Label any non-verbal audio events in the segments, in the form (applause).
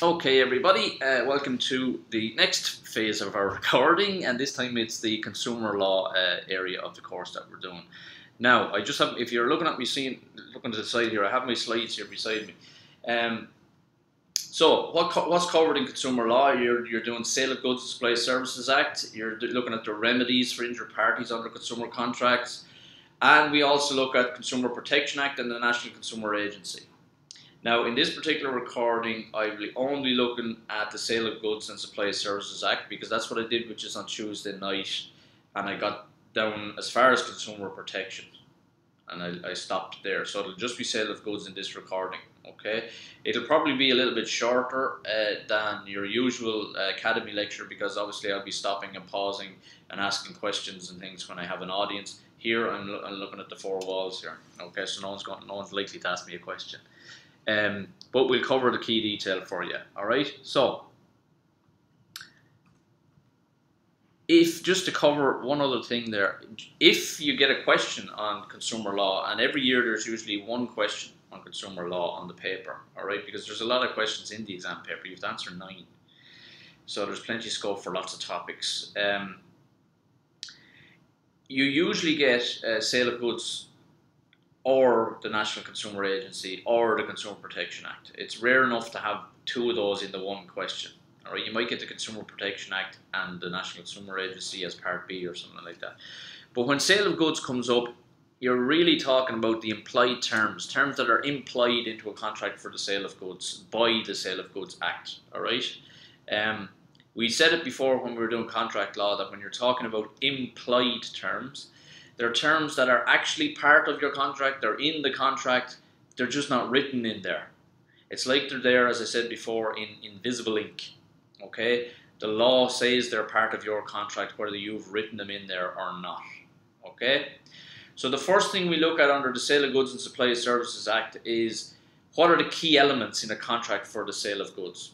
Okay, everybody, uh, welcome to the next phase of our (laughs) recording, and this time it's the consumer law uh, area of the course that we're doing. Now, I just have, if you're looking at me, seeing, looking to the side here, I have my slides here beside me. Um, so, what co what's covered in consumer law? You're, you're doing Sale of Goods Supply Services Act, you're looking at the remedies for injured parties under consumer contracts, and we also look at Consumer Protection Act and the National Consumer Agency. Now, in this particular recording, I will be only looking at the Sale of Goods and Supply of Services Act because that's what I did, which is on Tuesday night, and I got down as far as consumer protection, and I, I stopped there. So it'll just be sale of goods in this recording. Okay, it'll probably be a little bit shorter uh, than your usual uh, academy lecture because obviously I'll be stopping and pausing and asking questions and things when I have an audience. Here I'm, lo I'm looking at the four walls here. Okay, so no one's going, no one's likely to ask me a question. Um, but we'll cover the key detail for you. All right. So, if just to cover one other thing there, if you get a question on consumer law, and every year there's usually one question on consumer law on the paper. All right, because there's a lot of questions in the exam paper. You have to answer nine. So there's plenty of scope for lots of topics. Um, you usually get sale of goods or the National Consumer Agency or the Consumer Protection Act. It's rare enough to have two of those in the one question. All right, you might get the Consumer Protection Act and the National Consumer Agency as Part B or something like that. But when sale of goods comes up, you're really talking about the implied terms, terms that are implied into a contract for the sale of goods by the Sale of Goods Act. All right. Um, we said it before when we were doing contract law that when you're talking about implied terms, they're terms that are actually part of your contract, they're in the contract, they're just not written in there. It's like they're there, as I said before, in invisible ink. Okay? The law says they're part of your contract, whether you've written them in there or not. Okay? So the first thing we look at under the Sale of Goods and Supply of Services Act is what are the key elements in a contract for the sale of goods.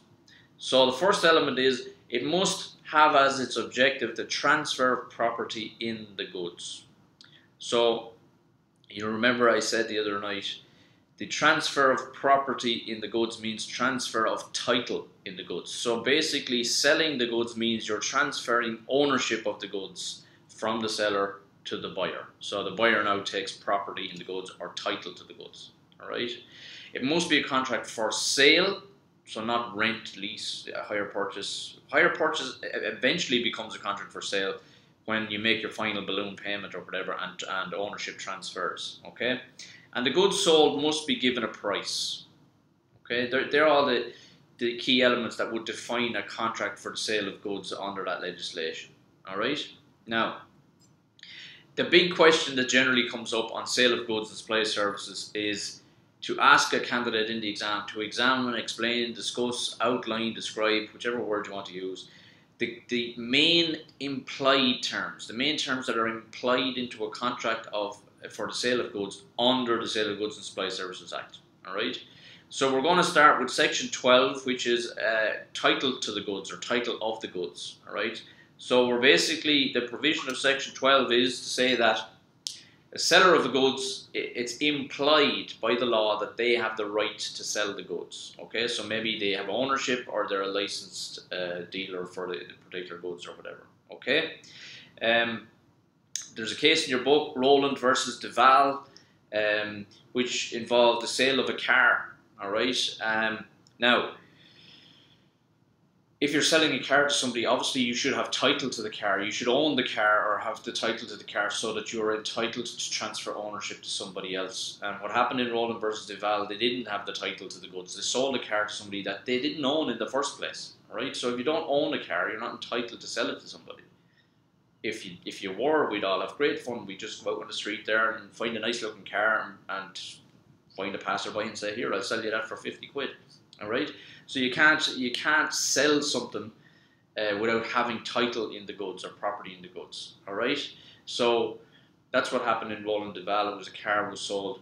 So the first element is it must have as its objective the transfer of property in the goods. So, you remember I said the other night, the transfer of property in the goods means transfer of title in the goods. So basically, selling the goods means you're transferring ownership of the goods from the seller to the buyer. So the buyer now takes property in the goods or title to the goods. All right. It must be a contract for sale, so not rent, lease, hire purchase. Hire purchase eventually becomes a contract for sale when you make your final balloon payment or whatever and, and ownership transfers, okay? And the goods sold must be given a price, okay? They're, they're all the, the key elements that would define a contract for the sale of goods under that legislation, all right? Now, the big question that generally comes up on sale of goods and supply services is to ask a candidate in the exam to examine, explain, discuss, outline, describe, whichever word you want to use, the, the main implied terms, the main terms that are implied into a contract of for the sale of goods under the Sale of Goods and Supply Services Act. All right. So we're going to start with section 12, which is uh, title to the goods or title of the goods. All right. So we're basically the provision of section 12 is to say that the seller of the goods, it's implied by the law that they have the right to sell the goods. Okay, so maybe they have ownership or they're a licensed uh, dealer for the particular goods or whatever. Okay, um, there's a case in your book, Rowland versus Duval, um, which involved the sale of a car. All right, um, now if you're selling a car to somebody, obviously you should have title to the car. You should own the car or have the title to the car so that you're entitled to transfer ownership to somebody else. And what happened in Rowland versus Duval, they didn't have the title to the goods. They sold a car to somebody that they didn't own in the first place. Right? So if you don't own a car, you're not entitled to sell it to somebody. If you if you were, we'd all have great fun. We'd just go out on the street there and find a nice looking car and, and find a passerby and say, "Here, I'll sell you that for fifty quid." All right. So you can't you can't sell something uh, without having title in the goods or property in the goods. All right. So that's what happened in Rowland Duval. It was a car was sold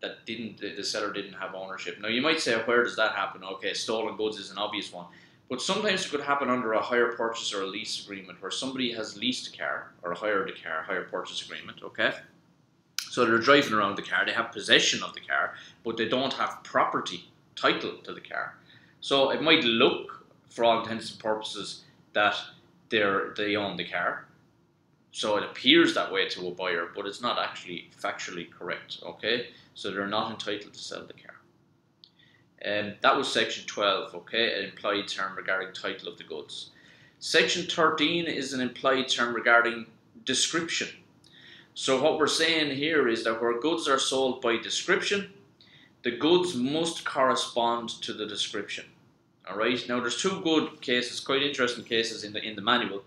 that didn't the, the seller didn't have ownership. Now you might say, where does that happen? Okay, stolen goods is an obvious one. But sometimes it could happen under a hire purchase or a lease agreement where somebody has leased a car or hired a car, hire purchase agreement, okay? So they're driving around the car, they have possession of the car, but they don't have property, title to the car. So it might look, for all intents and purposes, that they're they own the car. So it appears that way to a buyer, but it's not actually factually correct. Okay, so they're not entitled to sell the car. And um, that was section 12, okay, an implied term regarding title of the goods. Section 13 is an implied term regarding description. So what we're saying here is that where goods are sold by description, the goods must correspond to the description. All right. Now there's two good cases, quite interesting cases in the in the manual.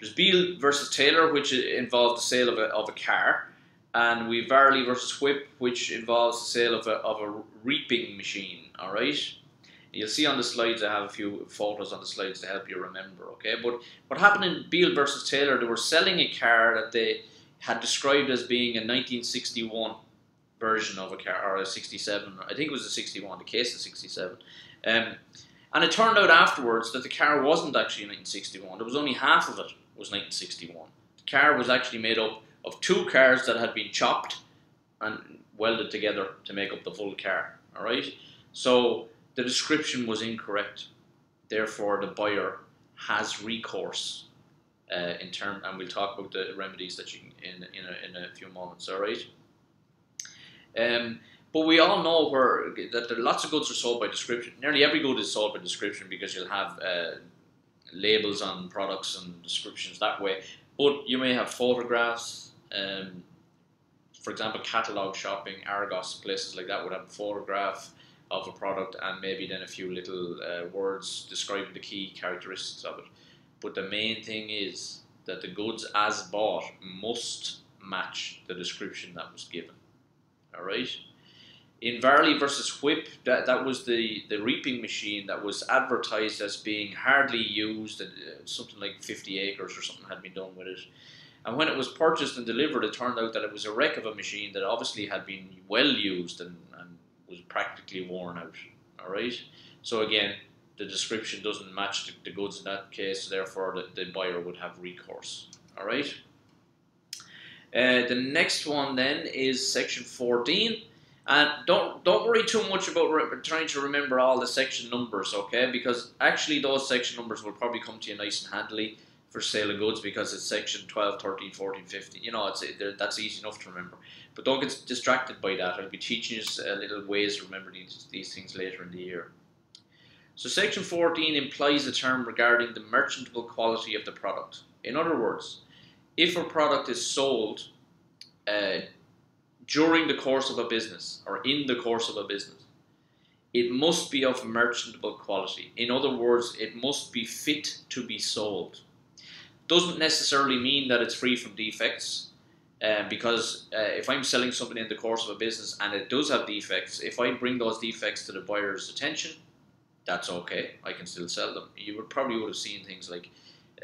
There's Beale versus Taylor, which involved the sale of a, of a car, and we Varley versus Whipp, which involves the sale of a, of a reaping machine. All right. You'll see on the slides, I have a few photos on the slides to help you remember, okay? But what happened in Beale versus Taylor, they were selling a car that they had described as being a 1961 version of a car, or a 67, I think it was a 61, the case of 67. Um, and it turned out afterwards that the car wasn't actually 1961, there was only half of it was 1961. The car was actually made up of two cars that had been chopped and welded together to make up the full car, alright? So the description was incorrect. Therefore, the buyer has recourse uh, in term, and we'll talk about the remedies that you can in in a, in a few moments. All right. Um, but we all know where that there, lots of goods are sold by description. Nearly every good is sold by description because you'll have uh, labels on products and descriptions that way. But you may have photographs. Um, for example, catalog shopping, Argos, places like that would have a photograph of a product and maybe then a few little uh, words describing the key characteristics of it. But the main thing is that the goods as bought must match the description that was given. All right. In Varley versus Whipp, that, that was the, the reaping machine that was advertised as being hardly used, and uh, something like 50 acres or something had been done with it. And when it was purchased and delivered, it turned out that it was a wreck of a machine that obviously had been well used and, and was practically worn out. All right. So again, the description doesn't match the, the goods in that case, therefore the, the buyer would have recourse. All right. Uh, the next one then is section 14. And don't don't worry too much about trying to remember all the section numbers, okay? Because actually those section numbers will probably come to you nice and handily for sale of goods because it's section 12, 13, 14, 15. You know, it's that's easy enough to remember. But don't get distracted by that. I'll be teaching you a little ways to remember these, these things later in the year. So section 14 implies a term regarding the merchantable quality of the product. In other words, if a product is sold uh, during the course of a business or in the course of a business, it must be of merchantable quality. In other words, it must be fit to be sold. Doesn't necessarily mean that it's free from defects. Um, because uh, if I'm selling something in the course of a business and it does have defects, if I bring those defects to the buyer's attention, that's okay. I can still sell them. You would probably would have seen things like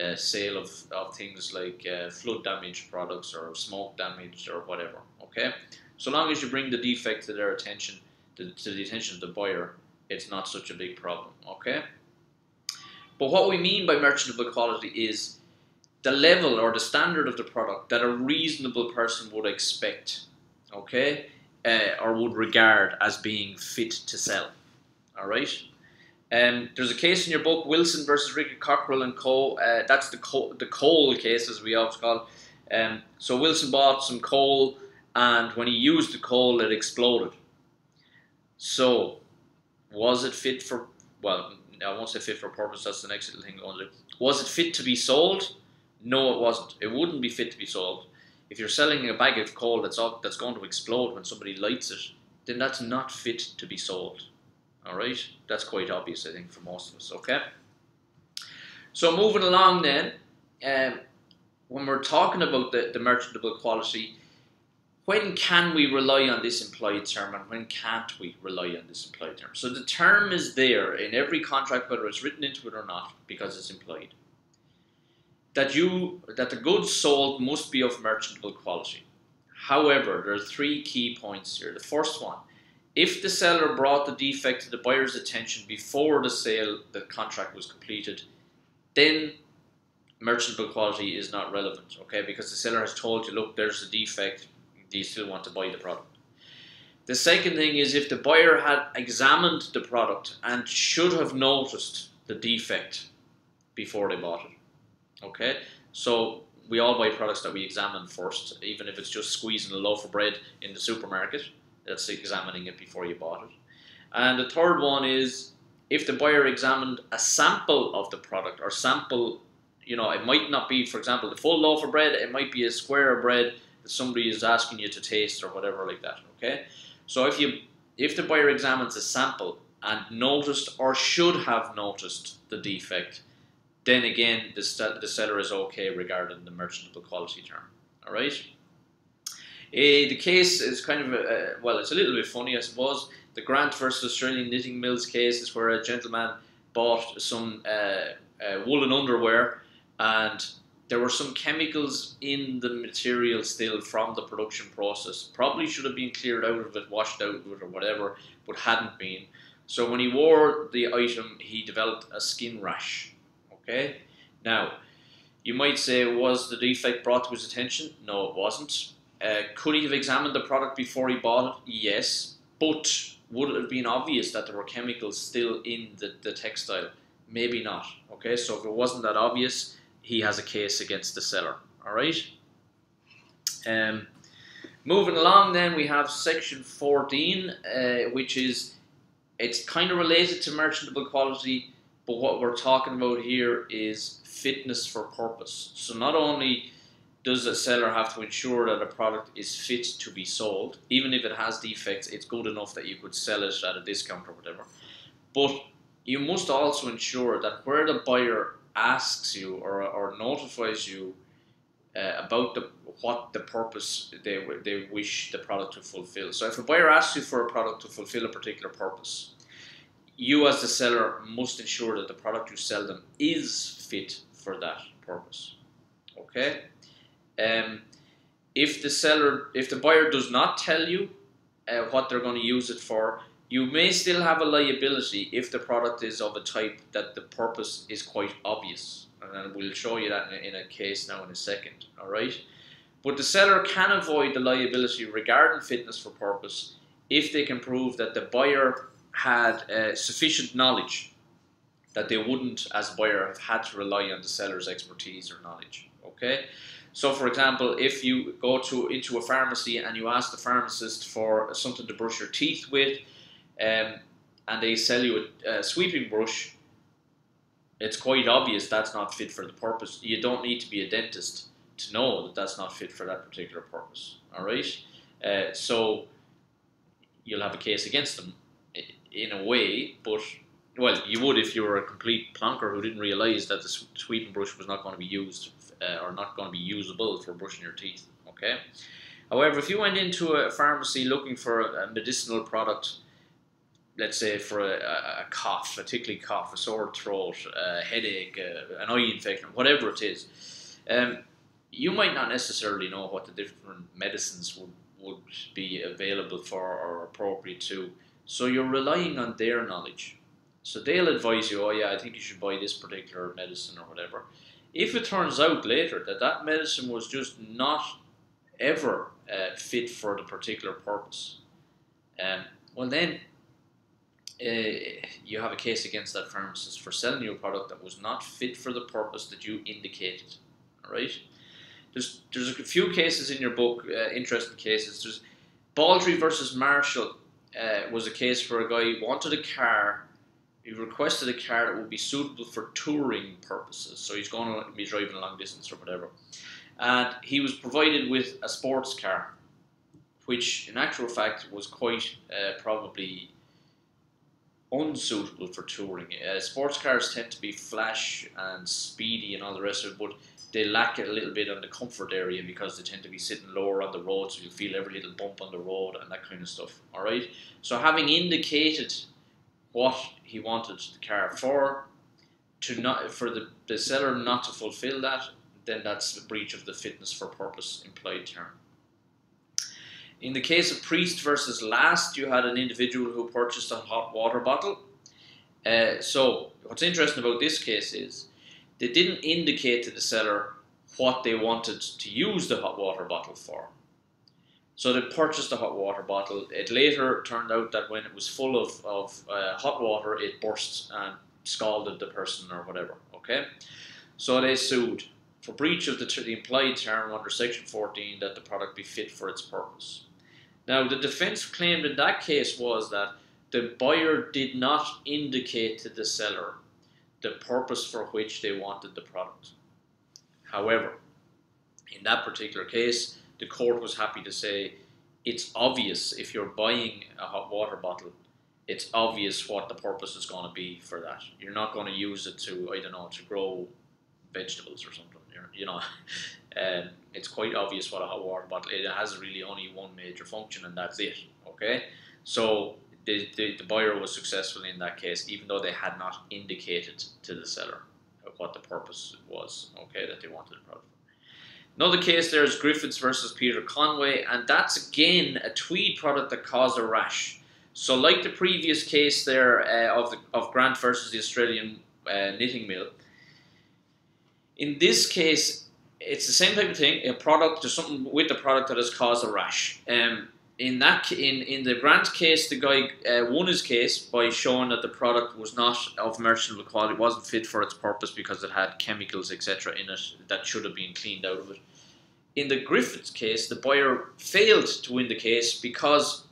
uh, sale of, of things like uh, flood damage products or smoke damage or whatever. Okay, so long as you bring the defect to their attention, to, to the attention of the buyer, it's not such a big problem. Okay, but what we mean by merchantable quality is the level or the standard of the product that a reasonable person would expect, okay, uh, or would regard as being fit to sell. All right. Um, there's a case in your book, Wilson versus Rickett Cockerell and Co. Uh, that's the co- the coal case, as we always call it. Um, so Wilson bought some coal, and when he used the coal, it exploded. So, was it fit for? Well, I won't say fit for purpose. That's the next little thing going to do. Was it fit to be sold? No, it wasn't. It wouldn't be fit to be sold. If you're selling a bag of coal that's up, that's going to explode when somebody lights it, then that's not fit to be sold. All right, that's quite obvious, I think, for most of us. Okay. So moving along, then, um, when we're talking about the, the merchantable quality, when can we rely on this implied term and when can't we rely on this implied term? So the term is there in every contract, whether it's written into it or not, because it's implied that you that the goods sold must be of merchantable quality. However, there are three key points here. The first one, if the seller brought the defect to the buyer's attention before the sale, the contract was completed, then merchantable quality is not relevant, okay? Because the seller has told you, look, there's a defect, do you still want to buy the product? The second thing is if the buyer had examined the product and should have noticed the defect before they bought it. Okay, so we all buy products that we examine first, even if it's just squeezing a loaf of bread in the supermarket. That's examining it before you bought it. And the third one is if the buyer examined a sample of the product or sample, you know, it might not be, for example, the full loaf of bread, it might be a square of bread that somebody is asking you to taste or whatever like that. Okay, so if you if the buyer examines a sample and noticed or should have noticed the defect, then again the, the seller is okay regarding the merchantable quality term. All right. Uh, the case is kind of a, well, it's a little bit funny, I suppose. The Grant versus Australian Knitting Mills case is where a gentleman bought some uh, uh, woolen underwear and there were some chemicals in the material still from the production process. Probably should have been cleared out of it, washed out of it, or whatever, but hadn't been. So when he wore the item, he developed a skin rash. Okay? Now, you might say, was the defect brought to his attention? No, it wasn't. Uh, could he have examined the product before he bought it? Yes. But would it have been obvious that there were chemicals still in the, the textile? Maybe not. Okay, so if it wasn't that obvious, he has a case against the seller. All right. Um, moving along, then we have section 14, uh, which is it's kind of related to merchantable quality, but what we're talking about here is fitness for purpose. So not only does a seller have to ensure that a product is fit to be sold, even if it has defects, it's good enough that you could sell it at a discount or whatever. But you must also ensure that where the buyer asks you or, or notifies you uh, about the what the purpose they, they wish the product to fulfill. So if a buyer asks you for a product to fulfill a particular purpose, you as the seller must ensure that the product you sell them is fit for that purpose. Okay? Um, if the seller, if the buyer does not tell you uh, what they're going to use it for, you may still have a liability if the product is of a type that the purpose is quite obvious. And we'll show you that in a, in a case now in a second, all right? But the seller can avoid the liability regarding fitness for purpose if they can prove that the buyer had uh, sufficient knowledge that they wouldn't, as buyer, have had to rely on the seller's expertise or knowledge. Okay, so for example, if you go to into a pharmacy and you ask the pharmacist for something to brush your teeth with, um, and they sell you a, a sweeping brush, it's quite obvious that's not fit for the purpose. You don't need to be a dentist to know that that's not fit for that particular purpose. All right. Uh, so you'll have a case against them in a way, but well, you would if you were a complete plonker who didn't realize that the sweeping brush was not going to be used uh, or not going to be usable for brushing your teeth. Okay. However, if you went into a pharmacy looking for a medicinal product let's say for a, a, cough, a tickly cough, a sore throat, a headache, an eye infection, whatever it is, um, you might not necessarily know what the different medicines would, would be available for or appropriate to. So you're relying on their knowledge. So they'll advise you, oh yeah, I think you should buy this particular medicine or whatever. If it turns out later that that medicine was just not ever uh, fit for the particular purpose, um, well then uh, you have a case against that pharmacist for selling you a product that was not fit for the purpose that you indicated. All right. There's there's a few cases in your book, uh, interesting cases. There's Baldry versus Marshall uh, was a case where a guy wanted a car. He requested a car that would be suitable for touring purposes. So he's going to be driving a long distance or whatever. And he was provided with a sports car, which in actual fact was quite uh, probably unsuitable for touring. Uh, sports cars tend to be flash and speedy and all the rest of it, but they lack a little bit on the comfort area because they tend to be sitting lower on the road, so you feel every little bump on the road and that kind of stuff. All right. So having indicated what he wanted the car for, to not for the, the seller not to fulfill that, then that's a breach of the fitness for purpose implied term. In the case of Priest versus Last, you had an individual who purchased a hot water bottle. Uh, so, what's interesting about this case is they didn't indicate to the seller what they wanted to use the hot water bottle for. So they purchased a hot water bottle. It later turned out that when it was full of, of uh, hot water, it burst and scalded the person or whatever. Okay, so they sued for breach of the, the implied term under Section 14 that the product be fit for its purpose. Now, the defence claimed in that case was that the buyer did not indicate to the seller the purpose for which they wanted the product. However, in that particular case, the court was happy to say it's obvious if you're buying a hot water bottle, it's obvious what the purpose is going to be for that. You're not going to use it to, I don't know, to grow vegetables or something. You're, you know, (laughs) um, it's quite obvious what a hot water bottle. It has really only one major function, and that's it. Okay, so the, the, the buyer was successful in that case, even though they had not indicated to the seller what the purpose was, okay, that they wanted the product. Another case there is Griffiths versus Peter Conway, and that's again a tweed product that caused a rash. So, like the previous case there uh, of the, of Grant versus the Australian uh, knitting mill, in this case, it's the same type of thing. A product, there's something with the product that has caused a rash. Um, in that in in the Grant case, the guy uh, won his case by showing that the product was not of merchantable quality, wasn't fit for its purpose because it had chemicals etc. in it that should have been cleaned out of it. In the Griffiths case, the buyer failed to win the case because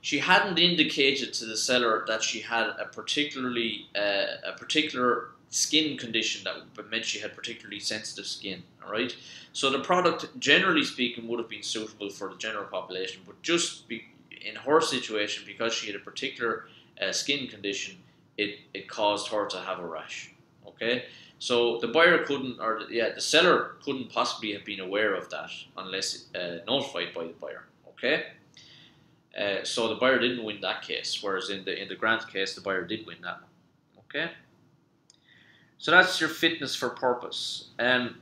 she hadn't indicated to the seller that she had a particularly uh, a particular skin condition that meant she had particularly sensitive skin. All right, so the product, generally speaking, would have been suitable for the general population, but just be, in her situation, because she had a particular uh, skin condition, it it caused her to have a rash. Okay, so the buyer couldn't, or yeah, the seller couldn't possibly have been aware of that unless uh, notified by the buyer. Okay. Uh, so the buyer didn't win that case, whereas in the in the grant case, the buyer did win that. Okay. So that's your fitness for purpose. Um,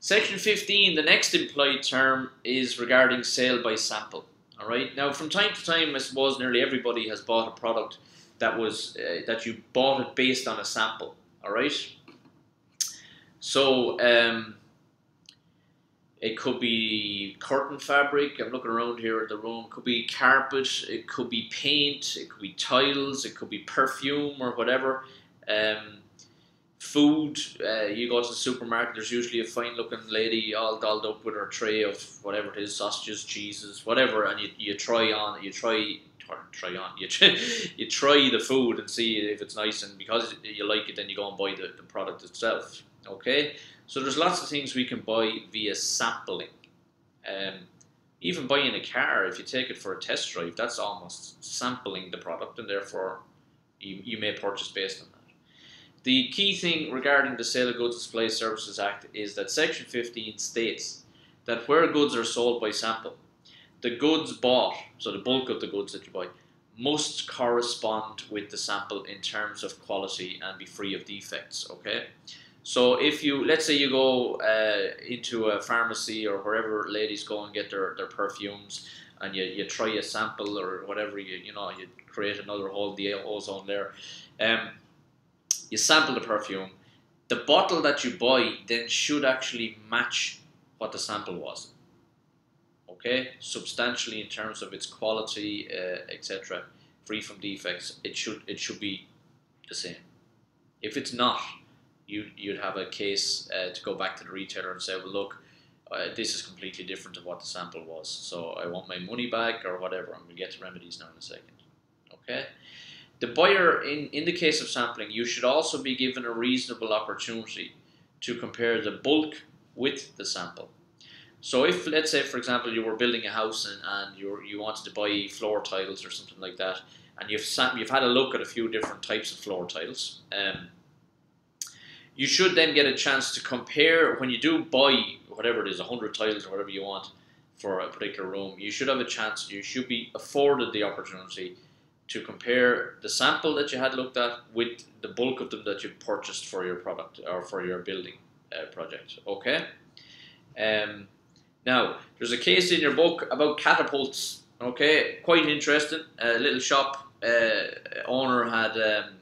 section 15, the next employed term is regarding sale by sample. All right. Now, from time to time, I suppose nearly everybody has bought a product that was uh, that you bought it based on a sample. All right. So um, it could be curtain fabric. I'm looking around here at the room. It could be carpet. It could be paint. It could be tiles. It could be perfume or whatever. Um, food, uh, you go to the supermarket, there's usually a fine looking lady all dolled up with her tray of whatever it is, sausages, cheeses, whatever, and you, you try on, you try, try on, (laughs) you try, you try the food and see if it's nice, and because you like it, then you go and buy the, the product itself. Okay, so there's lots of things we can buy via sampling. Um, even buying a car, if you take it for a test drive, that's almost sampling the product, and therefore you, you may purchase based on. The key thing regarding the Sale of Goods Supply Services Act is that Section 15 states that where goods are sold by sample, the goods bought, so the bulk of the goods that you buy, must correspond with the sample in terms of quality and be free of defects, okay? So if you, let's say you go uh, into a pharmacy or wherever ladies go and get their, their perfumes and you, you try a sample or whatever, you, you know, you create another hole the ozone layer. Um, you sample the perfume. The bottle that you buy then should actually match what the sample was. Okay, substantially in terms of its quality, uh, etc., free from defects. It should it should be the same. If it's not, you you'd have a case uh, to go back to the retailer and say, well, look, uh, this is completely different to what the sample was. So I want my money back or whatever. I'm gonna get to remedies now in a second. Okay. The buyer, in, in the case of sampling, you should also be given a reasonable opportunity to compare the bulk with the sample. So if, let's say, for example, you were building a house and, and you you wanted to buy floor tiles or something like that, and you've you've had a look at a few different types of floor tiles, um, you should then get a chance to compare when you do buy whatever it is, 100 tiles or whatever you want for a particular room, you should have a chance, you should be afforded the opportunity to compare the sample that you had looked at with the bulk of them that you purchased for your product or for your building uh, project. Okay. Um, now there's a case in your book about catapults. Okay, quite interesting. A little shop uh, owner had um,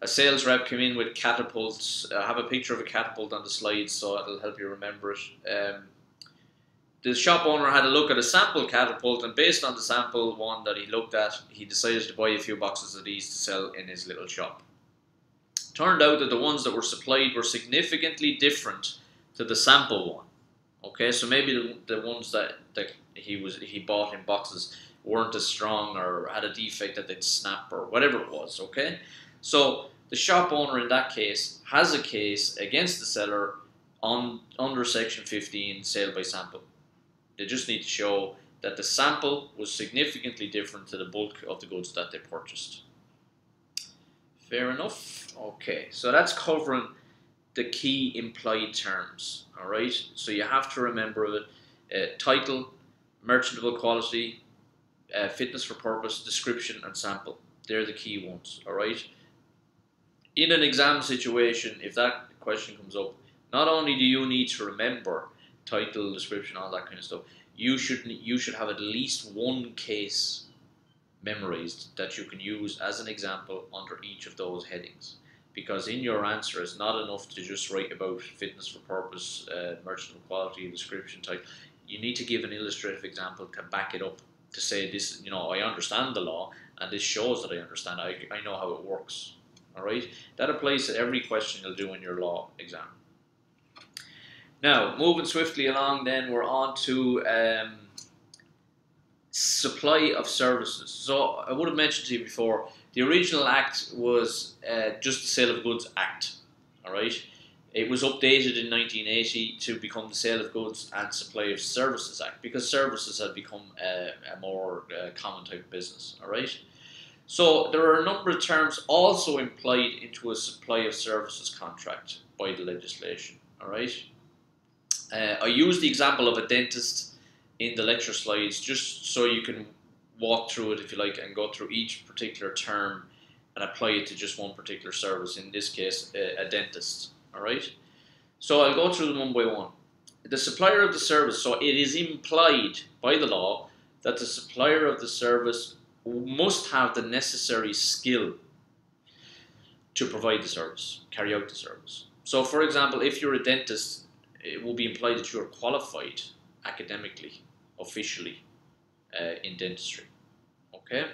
a sales rep come in with catapults. I have a picture of a catapult on the slides, so it'll help you remember it. Um, the shop owner had a look at a sample catapult, and based on the sample one that he looked at, he decided to buy a few boxes of these to sell in his little shop. Turned out that the ones that were supplied were significantly different to the sample one. Okay, so maybe the, the ones that, that he was he bought in boxes weren't as strong or had a defect that they'd snap or whatever it was. Okay, so the shop owner in that case has a case against the seller on under section 15 sale by sample they just need to show that the sample was significantly different to the bulk of the goods that they purchased. Fair enough. Okay, so that's covering the key implied terms. All right, so you have to remember it: uh, title, merchantable quality, uh, fitness for purpose, description, and sample. They're the key ones. All right. In an exam situation, if that question comes up, not only do you need to remember title, description, all that kind of stuff, you should you should have at least one case memorized that you can use as an example under each of those headings. Because in your answer, it's not enough to just write about fitness for purpose, uh, merchantable quality, description type. You need to give an illustrative example to back it up to say this. You know, I understand the law, and this shows that I understand. I, I know how it works. All right, that applies to every question you'll do in your law exam. Now, moving swiftly along, then we're on to um, supply of services. So I would have mentioned to you before, the original act was uh, just the Sale of Goods Act. All right, it was updated in 1980 to become the Sale of Goods and Supply of Services Act because services had become a, a more uh, common type of business. All right. So there are a number of terms also implied into a supply of services contract by the legislation. All right. Uh, I use the example of a dentist in the lecture slides just so you can walk through it if you like and go through each particular term and apply it to just one particular service, in this case a, a dentist. Alright? So I'll go through them one by one. The supplier of the service, so it is implied by the law that the supplier of the service must have the necessary skill to provide the service, carry out the service. So for example, if you're a dentist it will be implied that you are qualified academically, officially, uh, in dentistry. Okay?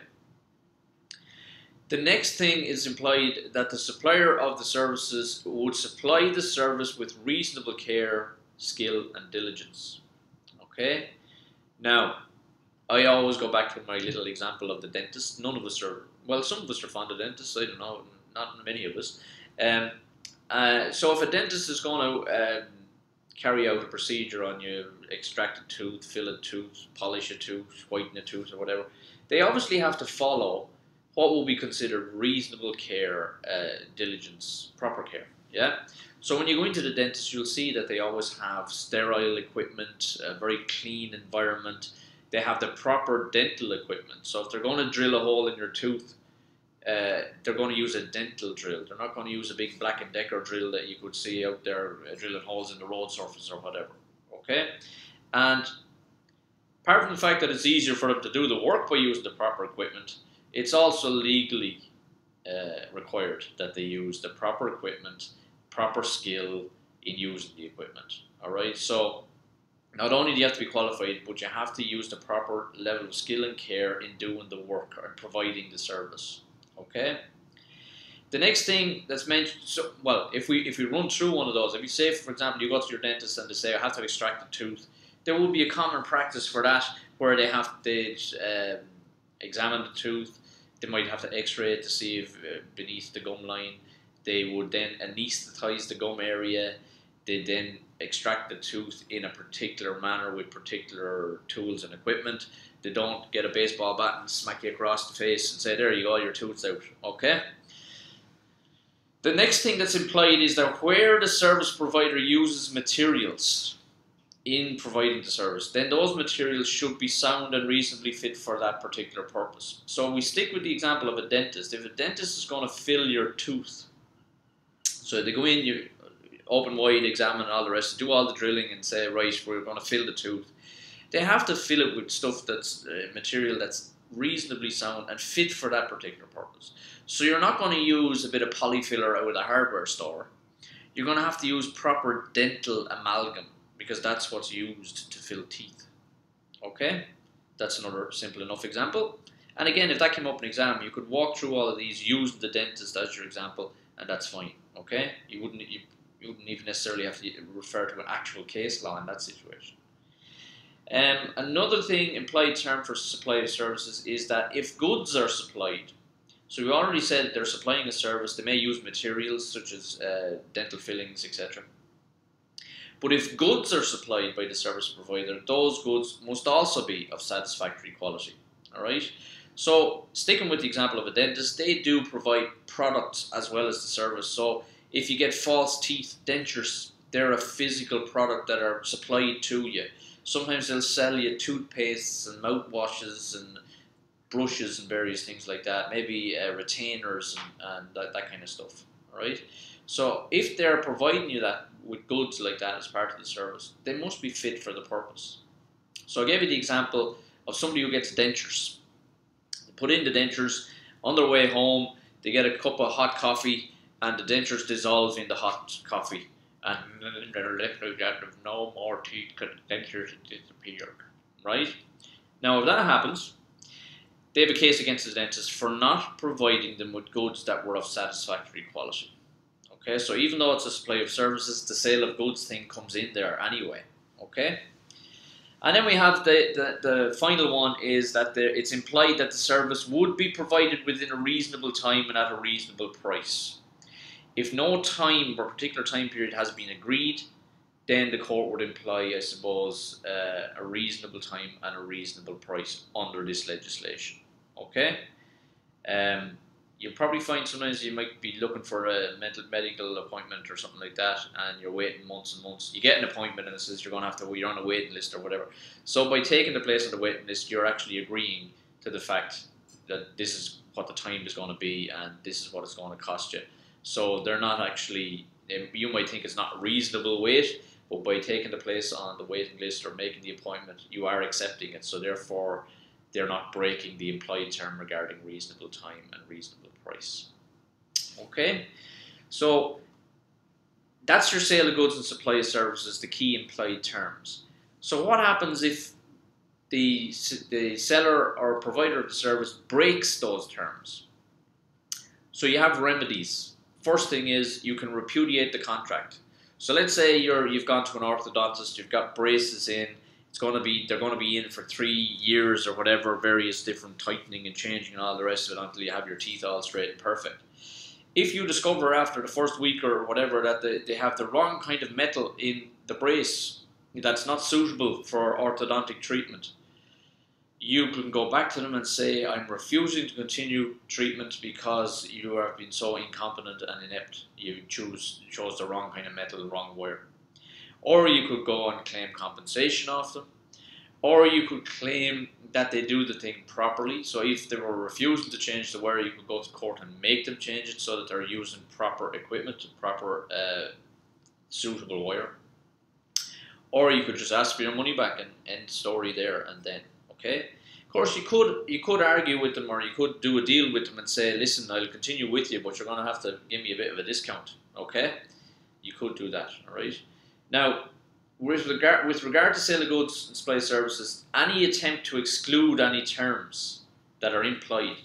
The next thing is implied that the supplier of the services would supply the service with reasonable care, skill, and diligence. Okay? Now, I always go back to my little example of the dentist. None of us are, well, some of us are fond of dentists, I don't know, not many of us. Um, uh, so if a dentist is going to um, carry out a procedure on you, extract a tooth, fill a tooth, polish a tooth, whiten a tooth, or whatever, they obviously have to follow what will be considered reasonable care, uh, diligence, proper care. Yeah. So when you go into the dentist, you'll see that they always have sterile equipment, a very clean environment. They have the proper dental equipment. So if they're going to drill a hole in your tooth, uh, they're going to use a dental drill. They're not going to use a big Black and Decker drill that you could see out there uh, drilling holes in the road surface or whatever. Okay, and apart from the fact that it's easier for them to do the work by using the proper equipment, it's also legally uh, required that they use the proper equipment, proper skill in using the equipment. All right, so not only do you have to be qualified, but you have to use the proper level of skill and care in doing the work and providing the service. Okay. The next thing that's mentioned, so, well, if we if we run through one of those, if you say, for example, you go to your dentist and they say I have to extract a tooth, there will be a common practice for that where they have to um, examine the tooth. They might have to X-ray it to see if uh, beneath the gum line. They would then anesthetize the gum area. They then extract the tooth in a particular manner with particular tools and equipment. They don't get a baseball bat and smack you across the face and say, there you go, your tooth's out. Okay? The next thing that's implied is that where the service provider uses materials in providing the service, then those materials should be sound and reasonably fit for that particular purpose. So we stick with the example of a dentist. If a dentist is going to fill your tooth, so they go in, you open wide, examine all the rest, do all the drilling and say, right, we're going to fill the tooth they have to fill it with stuff that's uh, material that's reasonably sound and fit for that particular purpose. So you're not going to use a bit of polyfiller out of the hardware store. You're going to have to use proper dental amalgam because that's what's used to fill teeth. Okay, that's another simple enough example. And again, if that came up in exam, you could walk through all of these use the dentist as your example, and that's fine. Okay, you wouldn't you, you wouldn't even necessarily have to refer to an actual case law in that situation. Um, another thing, implied term for supply of services is that if goods are supplied, so we already said they're supplying a service, they may use materials such as uh, dental fillings, etc. But if goods are supplied by the service provider, those goods must also be of satisfactory quality. All right. So sticking with the example of a dentist, they do provide products as well as the service. So if you get false teeth, dentures, they're a physical product that are supplied to you. Sometimes they'll sell you toothpastes and mouthwashes and brushes and various things like that. Maybe uh, retainers and, and that, that kind of stuff. Right. So if they're providing you that with goods like that as part of the service, they must be fit for the purpose. So I gave you the example of somebody who gets dentures. They put in the dentures on their way home. They get a cup of hot coffee, and the dentures dissolve in the hot coffee and they're literally out of no more teeth the dentures disappeared. Right? Now, if that happens, they have a case against the dentist for not providing them with goods that were of satisfactory quality. Okay, so even though it's a supply of services, the sale of goods thing comes in there anyway. Okay? And then we have the, the, the final one is that the, it's implied that the service would be provided within a reasonable time and at a reasonable price. If no time or particular time period has been agreed, then the court would imply, I suppose, uh, a reasonable time and a reasonable price under this legislation. Okay? Um, you'll probably find sometimes you might be looking for a mental medical appointment or something like that, and you're waiting months and months. You get an appointment and it says you're going to have to, you're on a waiting list or whatever. So by taking the place on the waiting list, you're actually agreeing to the fact that this is what the time is going to be and this is what it's going to cost you. So they're not actually, um, you might think it's not reasonable wait, but by taking the place on the waiting list or making the appointment, you are accepting it. So therefore, they're not breaking the implied term regarding reasonable time and reasonable price. Okay, so that's your sale of goods and supply of services, the key implied terms. So what happens if the, the seller or provider of the service breaks those terms? So you have remedies First thing is you can repudiate the contract. So let's say you're you've gone to an orthodontist, you've got braces in. It's going to be they're going to be in for three years or whatever, various different tightening and changing and all the rest of it until you have your teeth all straight and perfect. If you discover after the first week or whatever that they, they have the wrong kind of metal in the brace that's not suitable for orthodontic treatment, you can go back to them and say, I'm refusing to continue treatment because you have been so incompetent and inept. You choose chose the wrong kind of metal, the wrong wire. Or you could go and claim compensation off them. Or you could claim that they do the thing properly. So if they were refusing to change the wire, you could go to court and make them change it so that they're using proper equipment, proper uh, suitable wire. Or you could just ask for your money back and end story there and then. Okay. Course, you could you could argue with them, or you could do a deal with them and say, "Listen, I'll continue with you, but you're going to have to give me a bit of a discount." Okay. You could do that. All right. Now, with regard with regard to sale of goods and supply services, any attempt to exclude any terms that are implied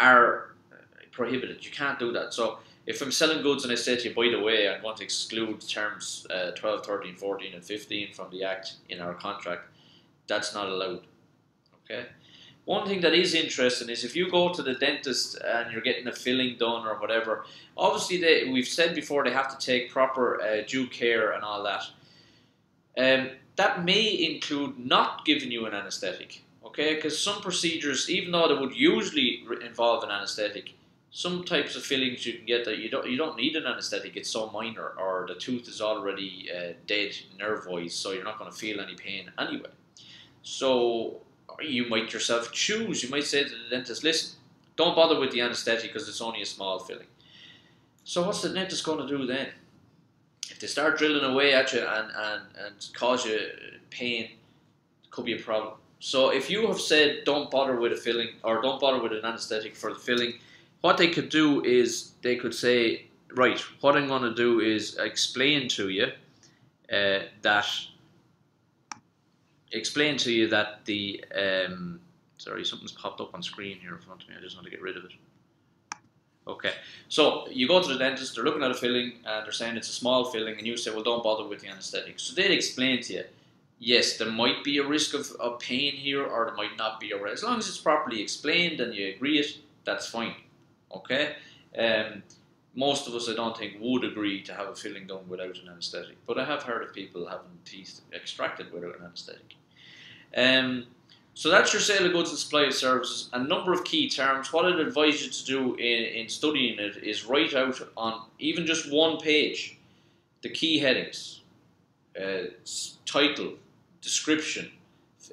are prohibited. You can't do that. So if I'm selling goods and I say to you, by the way, I'm going to exclude terms uh, 12, 13, 14, and 15 from the Act in our contract, that's not allowed. Okay. One thing that is interesting is if you go to the dentist and you're getting a filling done or whatever, obviously they, we've said before they have to take proper uh, due care and all that. Um, that may include not giving you an anesthetic, okay? Because some procedures, even though they would usually involve an anesthetic, some types of fillings you can get that you don't you don't need an anesthetic. It's so minor, or the tooth is already uh, dead nerve-wise, so you're not going to feel any pain anyway. So you might yourself choose. You might say to the dentist, listen, don't bother with the anesthetic because it's only a small filling. So what's the dentist going to do then? If they start drilling away at you and, and, and cause you pain, it could be a problem. So if you have said don't bother with a filling or don't bother with an anesthetic for the filling, what they could do is they could say, right, what I'm going to do is explain to you uh, that explain to you that the um, sorry something's popped up on screen here in front of me. I just want to get rid of it. Okay, so you go to the dentist, they're looking at a filling, and they're saying it's a small filling, and you say, well, don't bother with the anaesthetic. So they'd explain to you, yes, there might be a risk of, of pain here, or there might not be a risk. As long as it's properly explained and you agree it, that's fine. Okay? Um, most of us, I don't think, would agree to have a filling done without an anaesthetic, but I have heard of people having teeth extracted without an anaesthetic. Um, so that's your sale of goods and supply of services. A number of key terms. What I'd advise you to do in, in studying it is write out on even just one page the key headings, uh, title, description,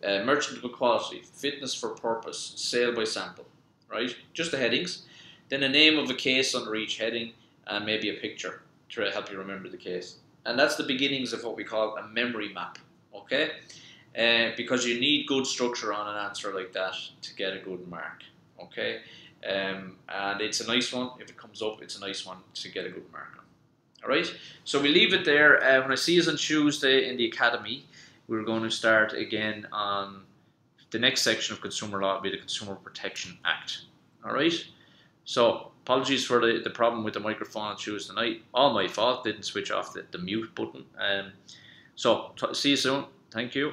uh, merchantable quality, fitness for purpose, sale by sample, right? Just the headings. Then a name of a case under each heading and maybe a picture to help you remember the case. And that's the beginnings of what we call a memory map, okay? Uh, because you need good structure on an answer like that to get a good mark. Okay, um, and it's a nice one. If it comes up, it's a nice one to get a good mark on. All right, so we leave it there. Uh, when I see you on Tuesday in the academy, we're going to start again on the next section of consumer law. Will be the Consumer Protection Act. All right, so apologies for the, the problem with the microphone on Tuesday night. All my fault. Didn't switch off the, the mute button. Um, so see you soon. Thank you.